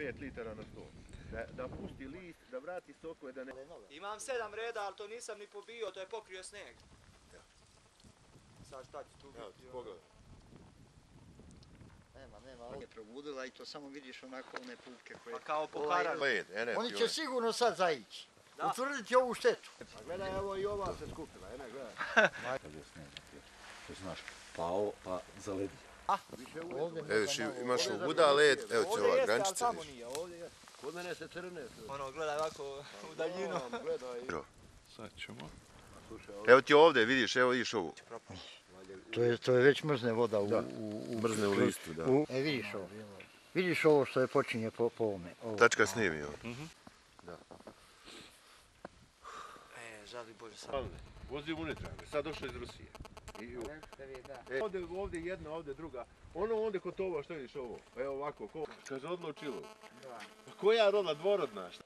5 litara na sto. Da, da pusti list, da vrati sokove, da ne... Imam sedam reda, ali to nisam ni pobio, to je pokrio sneg. Sad šta ću tu Evo, biti? pogledaj. Nema, nema, ovo je probudila i to samo vidiš onako one pupke koje... Pa kao Ovaj, poharali. Led, ene, Oni će sigurno sad zaići. Da. Utvrditi ovu štetu. A gledaj, evo i ova se skupila, ene, gledaj. To znaš, pao, pa zaledi. Evo, ši, malo- imaš u Buda led, evo ti Ovdje ova jeste, ali grančica, tamo vidiš. nije, ovdje je. Kod mene se crne. Ono, gledaj ovako u daljinu. Gledaj. Sad ćemo. Evo ti ovdje, vidiš, evo vidiš ovu. To je, to je već mrzne voda u... Da, u, u mrzne u listu, da. U, e, vidiš ovo. Vidiš ovo što je počinje po, po ovome. Ovo. Tačka snimi ovo. E, žali Bože sad. Pavle, vozi unutra, sad došao iz Rusije. I, u- e, ovdje, ovdje jedna, ovdje druga. Ono ovdje kod ovo, što vidiš ovo? Evo ovako, ko? Kaže odlučilo. Pa koja rola dvorodna? Šta?